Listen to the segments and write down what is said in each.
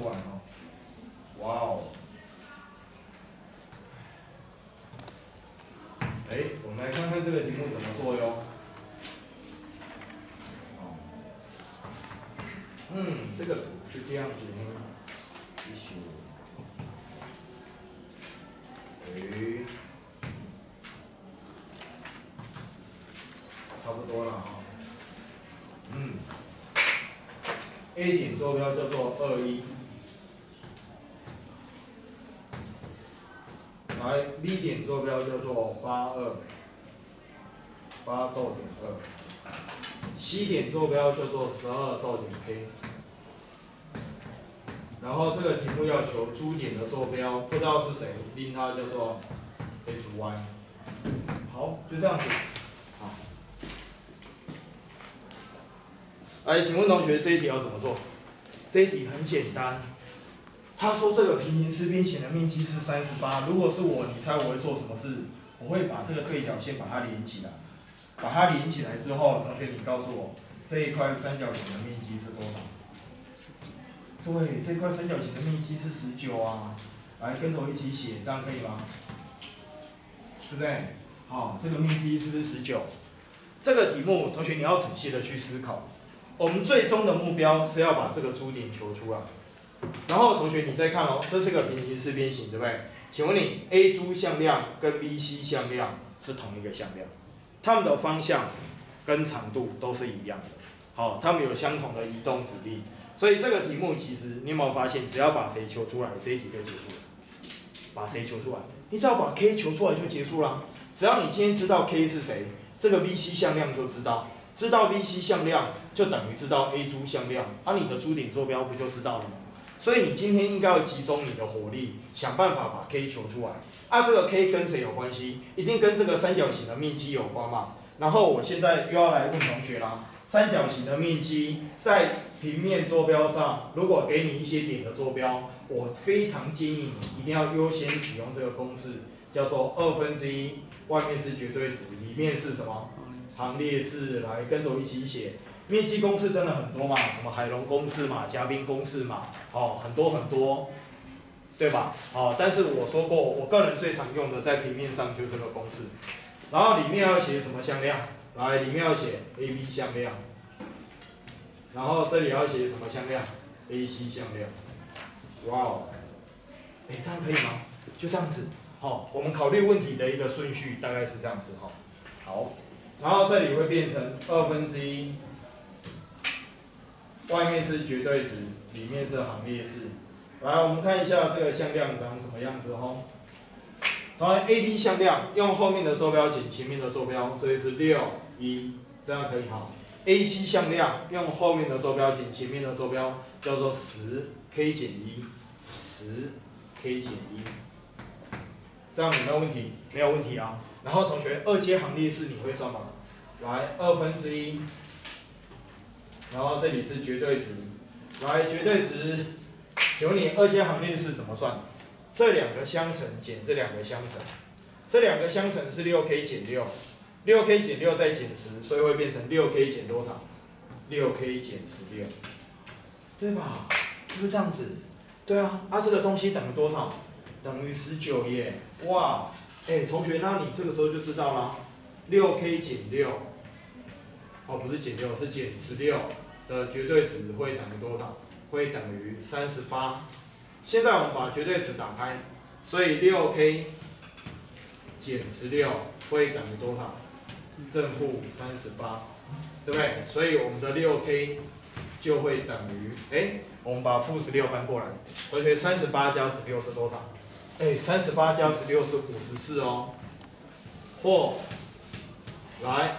出来哦。哇哦！哎，我们来看看这个题目怎么做哟。哦，嗯，这个图是这样子的，一修，哎，差不多了啊。嗯，A 点坐标叫做二一。来，B 点坐标叫做八二，八逗点二，C 点坐标叫做十二逗点 K，然后这个题目要求珠点的坐标，不知道是谁，令它叫做 F Y，好，就这样子，好，哎，请问同学这一题要怎么做？这一题很简单。他说这个平行四边形的面积是三十八。如果是我，你猜我会做什么事？我会把这个对角线把它连起来，把它连起来之后，同学你告诉我这一块三角形的面积是多少？对，这块三角形的面积是十九啊。来，跟头一起写，这样可以吗？对不对？好，这个面积是不是十九？这个题目，同学你要仔细的去思考。我们最终的目标是要把这个珠点求出来。然后同学，你再看哦，这是个平行四边形，对不对？请问你 A 珠向量跟 B C 向量是同一个向量，它们的方向跟长度都是一样的。好，它们有相同的移动指令，所以这个题目其实你有没有发现，只要把谁求出来，这一题就结束了。把谁求出来？你只要把 K 求出来就结束了。只要你今天知道 K 是谁，这个 B C 向量就知道，知道 B C 向量就等于知道 A 珠向量，而你的珠顶坐标不就知道了吗？所以你今天应该要集中你的火力，想办法把 K 求出来。啊，这个 K 跟谁有关系？一定跟这个三角形的面积有关嘛。然后我现在又要来问同学啦，三角形的面积在平面坐标上，如果给你一些点的坐标，我非常建议你一定要优先使用这个公式，叫做二分之一，外面是绝对值，里面是什么？行列式，来跟着我一起写。面积公式真的很多嘛，什么海龙公式嘛，嘉宾公式嘛，哦，很多很多，对吧？哦，但是我说过，我个人最常用的在平面上就是这个公式，然后里面要写什么向量？来，里面要写 A B 向量，然后这里要写什么向量？A C 向量。哇哦，哎，这样可以吗？就这样子，好，我们考虑问题的一个顺序大概是这样子哈。好，然后这里会变成二分之一。外面是绝对值，里面是行列式。来，我们看一下这个向量长什么样子吼。然 A B 向量用后面的坐标减前面的坐标，所以是六一，这样可以哈。A C 向量用后面的坐标减前面的坐标，叫做十 K 减一，十 K 减一，这样有没有问题？没有问题啊。然后同学，二阶行列式你会算吗？来，二分之一。然后这里是绝对值，来绝对值，请问你二阶行列式怎么算？这两个相乘减这两个相乘，这两个相乘是六 k 减六，六 k 减六再减十，所以会变成六 k 减多少？六 k 减十六，对吧？是不是这样子？对啊，啊这个东西等于多少？等于十九耶！哇，哎同学，那你这个时候就知道了，六 k 减六。哦，不是减六，是减十六的绝对值会等于多少？会等于三十八。现在我们把绝对值打开，所以六 k 减十六会等于多少？正负三十八，对不对？所以我们的六 k 就会等于，哎，我们把负十六搬过来，而且三十八加十六是多少？哎，三十八加十六是五十四哦。或，来。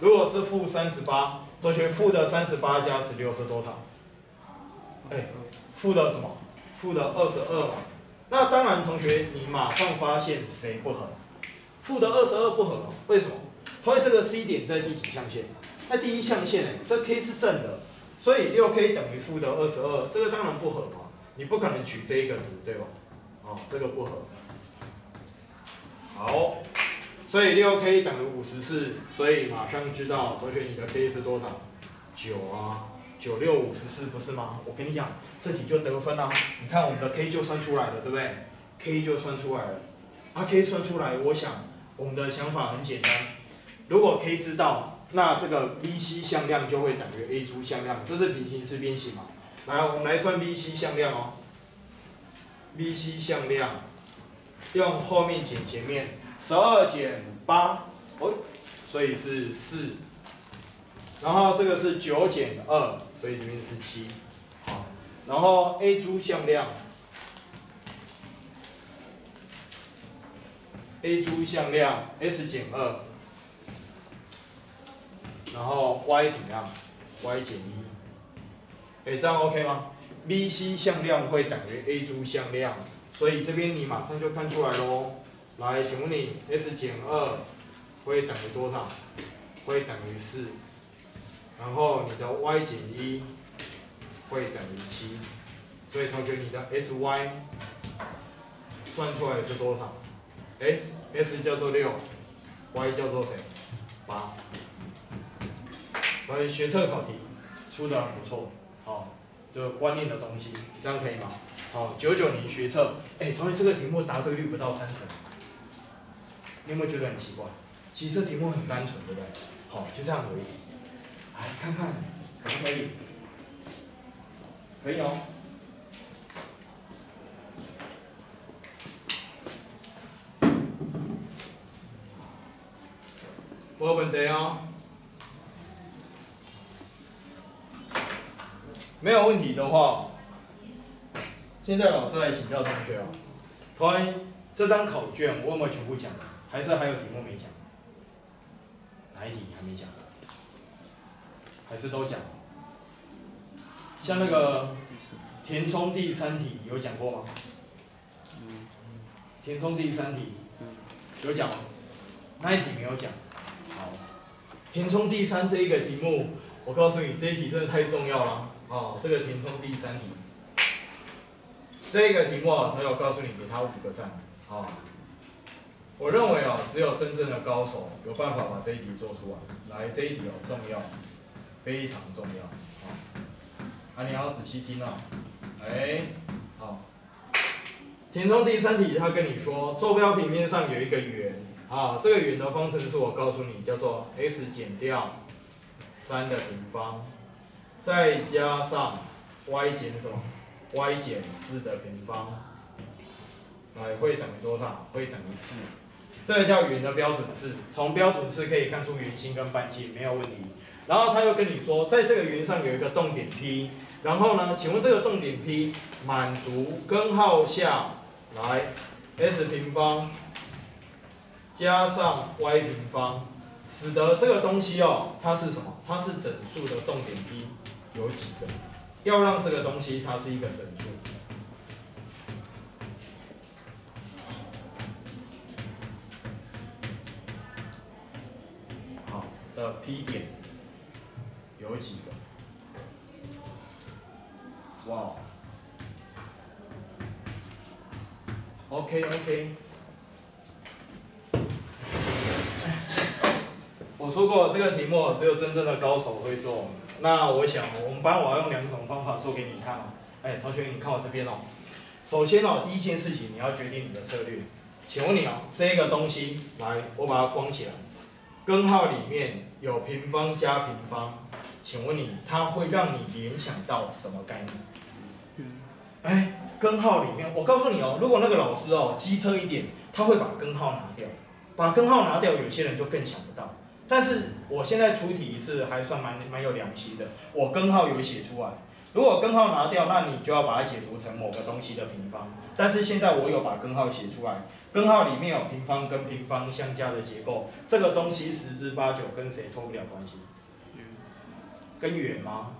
如果是负三十八，同学，负的三十八加十六是多少？哎，负的什么？负的二十二。那当然，同学，你马上发现谁不合？负的二十二不合，为什么？因为这个 C 点在第几象限？在第一象限哎，这 K 是正的，所以六 K 等于负的二十二，这个当然不合嘛，你不可能取这一个值，对吧？哦，这个不合。好。所以六 k 等于五十四，所以马上知道同学你的 k 是多少？九啊，九六五十四不是吗？我跟你讲，这题就得分啦。你看我们的 k 就算出来了，对不对？k 就算出来了。啊，k 算出来，我想我们的想法很简单。如果 k 知道，那这个 BC 向量就会等于 A 珠向量，这是平行四边形嘛？来，我们来算 BC 向量哦。BC 向量用后面减前面，十二减八，哦，所以是四。然后这个是九减二，所以里面是七。好，然后 A 珠向量，A 珠向量 S 减二，然后 Y 怎么样？Y 减一。哎，这样 OK 吗？BC 向量会等于 A 珠向量，所以这边你马上就看出来喽。来，请问你 S 减二会等于多少？会等于四。然后你的 y 减一会等于七，所以同学你的 sy 算出来是多少？哎，s 叫做六，y 叫做谁？八。所以学测考题出的很不错，好，这个观念的东西，这样可以吗？好，九九年学测，哎，同学这个题目答对率不到三成，你有没有觉得很奇怪？其实这题目很单纯，对不对？好，就这样而已。来看看可不可以？可以哦。没问题哦。没有问题的话，现在老师来请教同学哦。同学，这张考卷我有没有全部讲？还是还有题目没讲？哪一题还没讲？还是都讲，像那个填充第三题有讲过吗？填充第三题有讲吗，那一题没有讲。好，填充第三这一个题目，我告诉你，这一题真的太重要了。哦，这个填充第三题，这个题目啊，他要告诉你，给他五个赞。啊，我认为啊，只有真正的高手有办法把这一题做出来。来，这一题哦，重要。非常重要，啊，啊你要仔细听哦，哎，好，填充第三题，他跟你说，坐标平面上有一个圆，啊，这个圆的方程式我告诉你叫做 x 减掉三的平方，再加上 y 减什么？？y 减四的平方，来会等于多少？会等于四，这个叫圆的标准式，从标准式可以看出圆心跟半径，没有问题。然后他又跟你说，在这个圆上有一个动点 P，然后呢，请问这个动点 P 满足根号下来 s 平方加上 y 平方，使得这个东西哦，它是什么？它是整数的动点 P 有几个？要让这个东西它是一个整数，好的 P 点。有几个？哇！OK OK。我说过这个题目只有真正的高手会做。那我想我们班我要用两种方法做给你看哦。哎，同学你看我这边哦。首先哦，第一件事情你要决定你的策略。请问你哦，这个东西来，我把它框起来。根号里面有平方加平方。请问你，它会让你联想到什么概念？哎，根号里面，我告诉你哦，如果那个老师哦机车一点，他会把根号拿掉，把根号拿掉，有些人就更想不到。但是我现在出题是还算蛮蛮有良心的，我根号有写出来。如果根号拿掉，那你就要把它解读成某个东西的平方。但是现在我有把根号写出来，根号里面有平方跟平方相加的结构，这个东西十之八九跟谁脱不了关系？跟圆吗？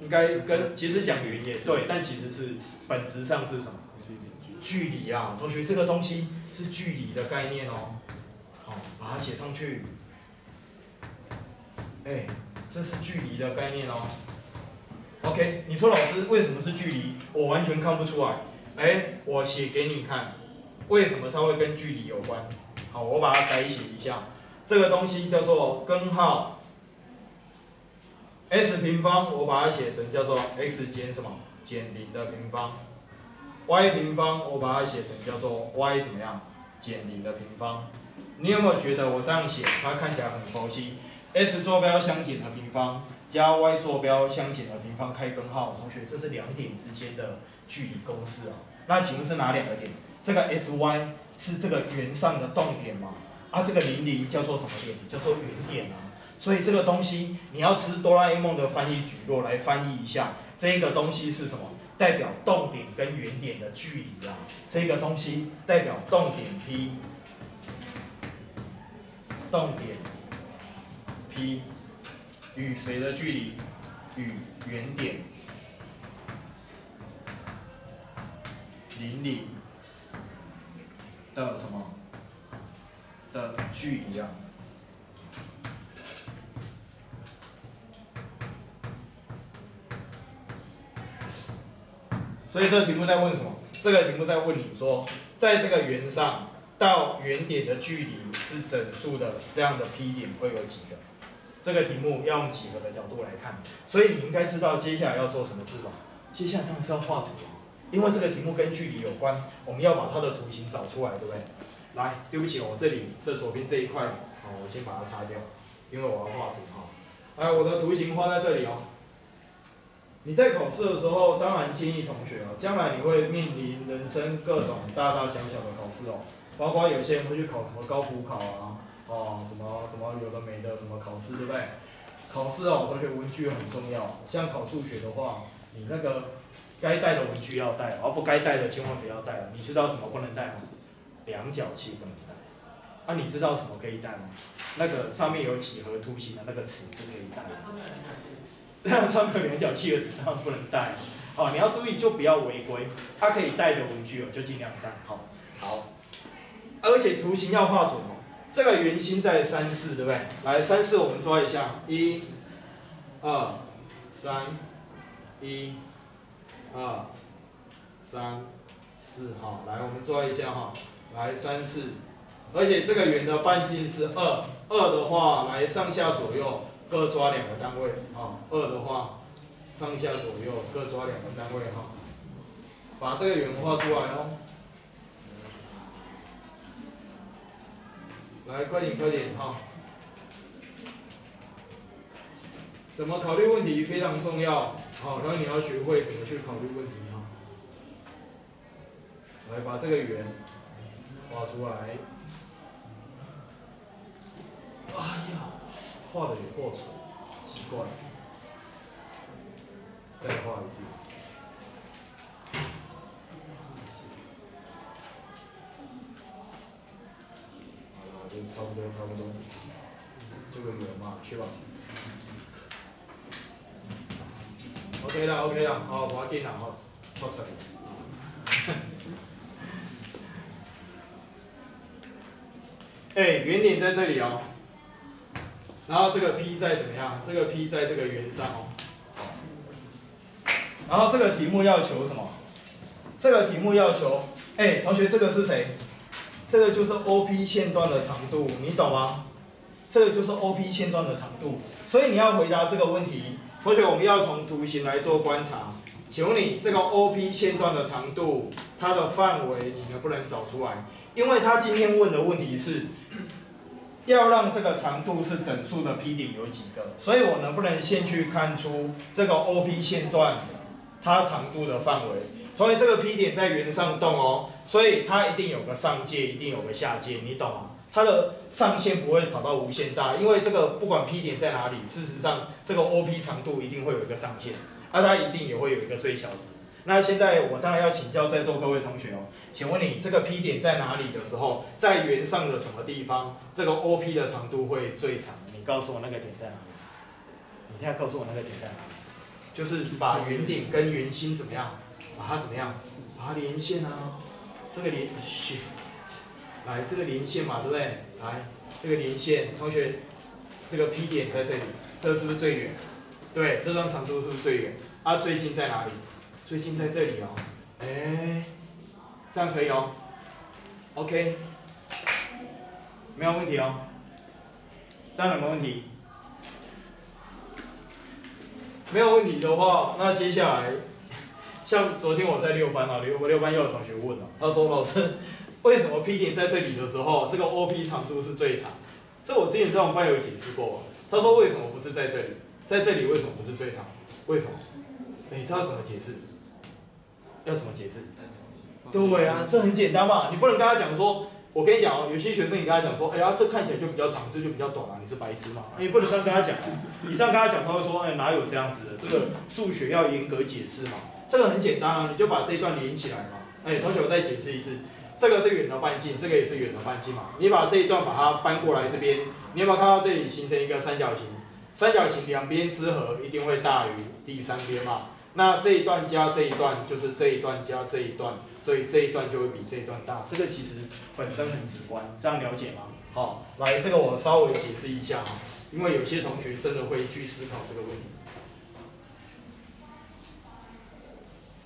应该跟其实讲圆也对，但其实是本质上是什么？距离啊，同学，这个东西是距离的概念哦。好，把它写上去。哎，这是距离的概念哦。OK，你说老师为什么是距离？我完全看不出来。哎，我写给你看，为什么它会跟距离有关？好，我把它改写一下。这个东西叫做根号。s 平方我把它写成叫做 x 减什么减零的平方，y 平方我把它写成叫做 y 怎么样减零的平方。你有没有觉得我这样写它看起来很熟悉？s 坐标相减的平方加 y 坐标相减的平方开根号，同学这是两点之间的距离公式啊。那请问是哪两个点？这个 s y 是这个圆上的动点吗？啊，这个零零叫做什么点？叫做原点啊。所以这个东西你要知哆啦 A 梦的翻译举落来翻译一下，这个东西是什么？代表动点跟原点的距离啊。这个东西代表动点 P，动点 P 与谁的距离？与原点零里的什么的距离啊？所以这个题目在问什么？这个题目在问你说，在这个圆上到原点的距离是整数的这样的 P 点会有几个？这个题目要用几何的角度来看，所以你应该知道接下来要做什么事吧？接下来当然是要画图，因为这个题目跟距离有关，我们要把它的图形找出来，对不对？来，对不起，我这里这左边这一块，好，我先把它擦掉，因为我要画图哈。哎，我的图形画在这里哦。你在考试的时候，当然建议同学哦，将来你会面临人生各种大大小小的考试哦，包括有些人会去考什么高普考啊，哦，什么什么有的没的什么考试，对不对？考试哦，同学文具很重要，像考数学的话，你那个该带的文具要带，而不该带的千万不要带了。你知道什么不能带吗？量角器不能带。啊，你知道什么可以带吗？那个上面有几何图形的那个尺子可以带。那上面有量角器的尺当然不能带，哦，你要注意就不要违规。它可以带的文具哦，就尽量带，好，好。而且图形要画准哦。这个圆心在三四，对不对？来，三四我们抓一下，一、二、三，一、二、三、四，好，来我们抓一下哈，来三四，而且这个圆的半径是二，二的话来上下左右。各抓两个单位，啊，二的话，上下左右各抓两个单位，哈，把这个圆画出来哦。来，快点，快点，哈。怎么考虑问题非常重要，好，然后你要学会怎么去考虑问题，哈。来，把这个圆画出来。哎呀！画的有过丑，奇怪，再画一次。好了，就差不多，差不多，这个圆嘛，去吧。OK 了，OK 了，好，把电脑好画出来。哎，圆点 在这里哦。然后这个 P 在怎么样？这个 P 在这个圆上哦。然后这个题目要求什么？这个题目要求，哎，同学，这个是谁？这个就是 OP 线段的长度，你懂吗？这个就是 OP 线段的长度。所以你要回答这个问题，同学，我们要从图形来做观察。请问你这个 OP 线段的长度，它的范围你能不能找出来？因为他今天问的问题是。要让这个长度是整数的 P 点有几个？所以我能不能先去看出这个 OP 线段它长度的范围？所以这个 P 点在圆上动哦，所以它一定有个上界，一定有个下界，你懂吗？它的上限不会跑到无限大，因为这个不管 P 点在哪里，事实上这个 OP 长度一定会有一个上限，而它一定也会有一个最小值。那现在我当然要请教在座各位同学哦，请问你这个 P 点在哪里的时候，在圆上的什么地方，这个 OP 的长度会最长？你告诉我那个点在哪里？你现在告诉我那个点在哪里？就是把圆点跟圆心怎么样，把它怎么样，把它连线啊？这个连线，来这个连线嘛，对不对？来这个连线，同学，这个 P 点在这里，这是不是最远？对，这张长度是不是最远？啊，最近在哪里？最近在这里哦，哎，这样可以哦，OK，没有问题哦，这样有没有问题？没有问题的话，那接下来，像昨天我在六班啊，六六班又有同学问了，他说老师，为什么 P 点在这里的时候，这个 OP 长度是最长？这我之前在我们班有解释过，他说为什么不是在这里，在这里为什么不是最长？为什么？哎，他要怎么解释？要怎么解释？对啊，这很简单嘛，你不能跟他讲说。我跟你讲哦，有些学生你跟他讲说，哎呀，这看起来就比较长，这就比较短啊，你是白痴嘛？你不能这样跟他讲，你这样跟他讲，他会说，哎，哪有这样子的？这个 数学要严格解释嘛。这个很简单啊，你就把这一段连起来嘛。哎，同学，我再解释一次，这个是远的半径，这个也是远的半径嘛。你把这一段把它搬过来这边，你有没有看到这里形成一个三角形？三角形两边之和一定会大于第三边嘛？那这一段加这一段就是这一段加这一段。所以这一段就会比这一段大，这个其实本身很直观，这样了解吗？好，来这个我稍微解释一下哈，因为有些同学真的会去思考这个问题。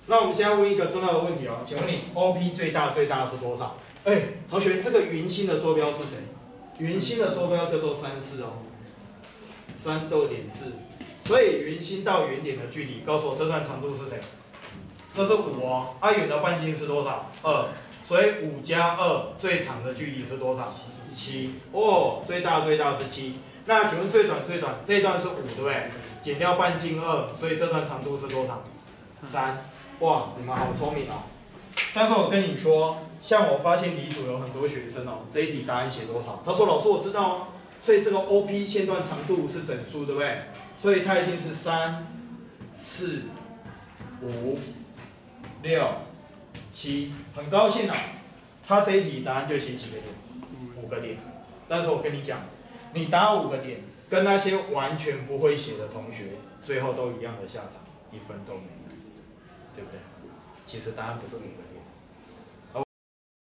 那我们现在问一个重要的问题哦，请问你 OP 最大最大是多少？哎，同学，这个圆心的坐标是谁？圆心的坐标叫做三四哦，三逗点四，所以圆心到原点的距离，告诉我这段长度是谁？这是五哦，阿远的半径是多少？二，所以五加二最长的距离是多少？七哦，最大最大是七。那请问最短最短这一段是五对不对？减掉半径二，所以这段长度是多少？三。哇，你们好聪明哦。但是我跟你说，像我发现离组有很多学生哦，这一题答案写多少？他说老师我知道哦，所以这个 OP 线段长度是整数对不对？所以它一定是三、四、五。六、七，很高兴啊！他这一题答案就写几个点？五个点。但是我跟你讲，你答五个点，跟那些完全不会写的同学，最后都一样的下场，一分都没有，对不对？其实答案不是五个点，